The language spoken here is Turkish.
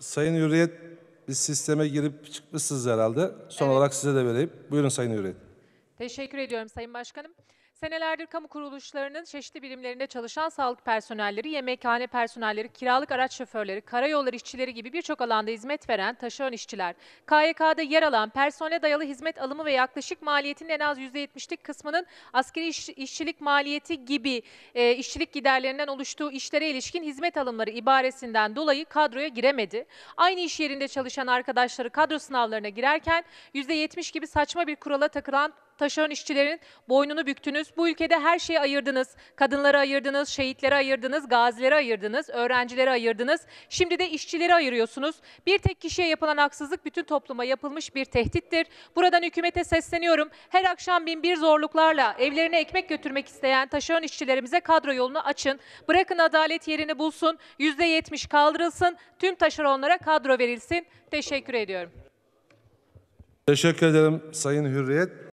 Sayın Hürriyet, biz sisteme girip çıkmışsınız herhalde. Son Evet. olarak size de vereyim. Buyurun Sayın Hürriyet. Teşekkür ediyorum Sayın Başkanım. Senelerdir kamu kuruluşlarının çeşitli birimlerinde çalışan sağlık personelleri, yemekhane personelleri, kiralık araç şoförleri, karayolları işçileri gibi birçok alanda hizmet veren taşeron işçiler, KYK'da yer alan personele dayalı hizmet alımı ve yaklaşık maliyetinin en az %70'lik kısmının askeri iş- işçilik maliyeti gibi e, işçilik giderlerinden oluştuğu işlere ilişkin hizmet alımları ibaresinden dolayı kadroya giremedi. Aynı iş yerinde çalışan arkadaşları kadro sınavlarına girerken %70 gibi saçma bir kurala takılan taşeron işçilerin boynunu büktünüz. Bu ülkede her şeyi ayırdınız. Kadınları ayırdınız, şehitleri ayırdınız, gazileri ayırdınız, öğrencileri ayırdınız. Şimdi de işçileri ayırıyorsunuz. Bir tek kişiye yapılan haksızlık bütün topluma yapılmış bir tehdittir. Buradan hükümete sesleniyorum. Her akşam bin bir zorluklarla evlerine ekmek götürmek isteyen taşeron işçilerimize kadro yolunu açın. Bırakın adalet yerini bulsun. %70 kaldırılsın. Tüm taşeronlara kadro verilsin. Teşekkür ediyorum. Teşekkür ederim Sayın Hürriyet.